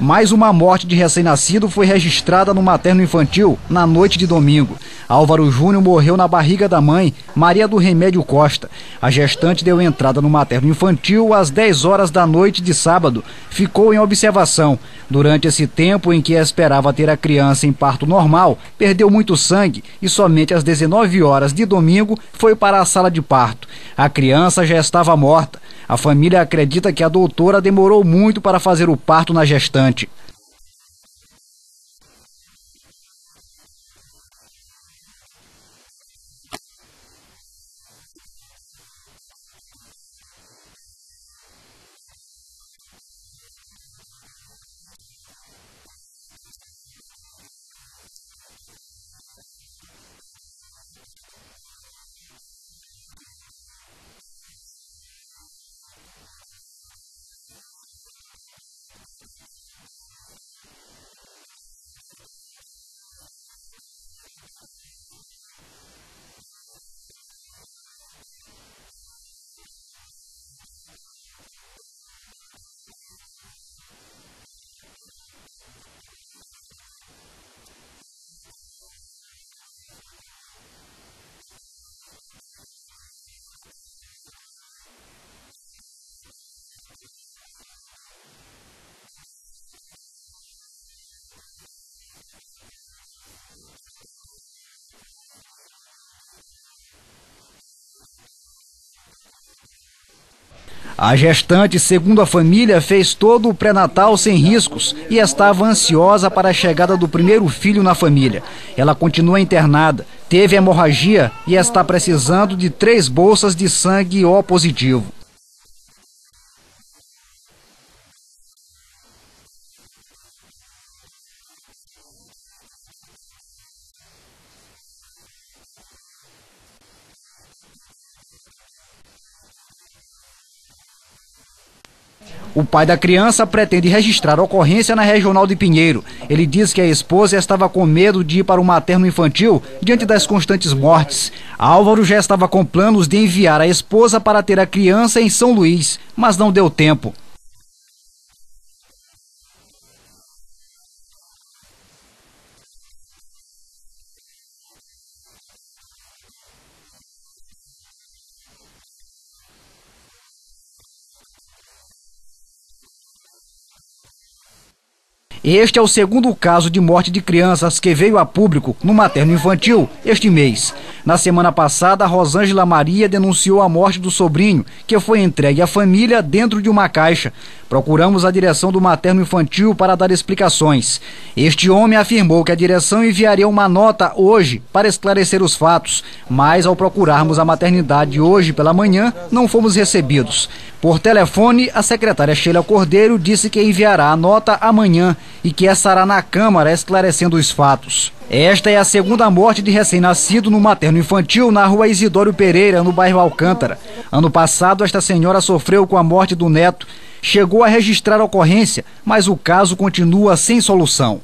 Mais uma morte de recém-nascido foi registrada no materno infantil na noite de domingo. Álvaro Júnior morreu na barriga da mãe, Maria do Remédio Costa. A gestante deu entrada no materno infantil às 10 horas da noite de sábado. Ficou em observação. Durante esse tempo em que esperava ter a criança em parto normal, perdeu muito sangue e somente às 19 horas de domingo foi para a sala de parto. A criança já estava morta. A família acredita que a doutora demorou muito para fazer o parto na gestante. A gestante, segundo a família, fez todo o pré-natal sem riscos e estava ansiosa para a chegada do primeiro filho na família. Ela continua internada, teve hemorragia e está precisando de três bolsas de sangue O positivo. O pai da criança pretende registrar ocorrência na Regional de Pinheiro. Ele diz que a esposa estava com medo de ir para o materno infantil diante das constantes mortes. Álvaro já estava com planos de enviar a esposa para ter a criança em São Luís, mas não deu tempo. Este é o segundo caso de morte de crianças que veio a público no materno infantil este mês. Na semana passada, Rosângela Maria denunciou a morte do sobrinho, que foi entregue à família dentro de uma caixa. Procuramos a direção do materno infantil para dar explicações. Este homem afirmou que a direção enviaria uma nota hoje para esclarecer os fatos, mas ao procurarmos a maternidade hoje pela manhã, não fomos recebidos. Por telefone, a secretária Sheila Cordeiro disse que enviará a nota amanhã e que estará na Câmara esclarecendo os fatos. Esta é a segunda morte de recém-nascido no materno infantil na rua Isidório Pereira, no bairro Alcântara. Ano passado, esta senhora sofreu com a morte do neto. Chegou a registrar a ocorrência, mas o caso continua sem solução.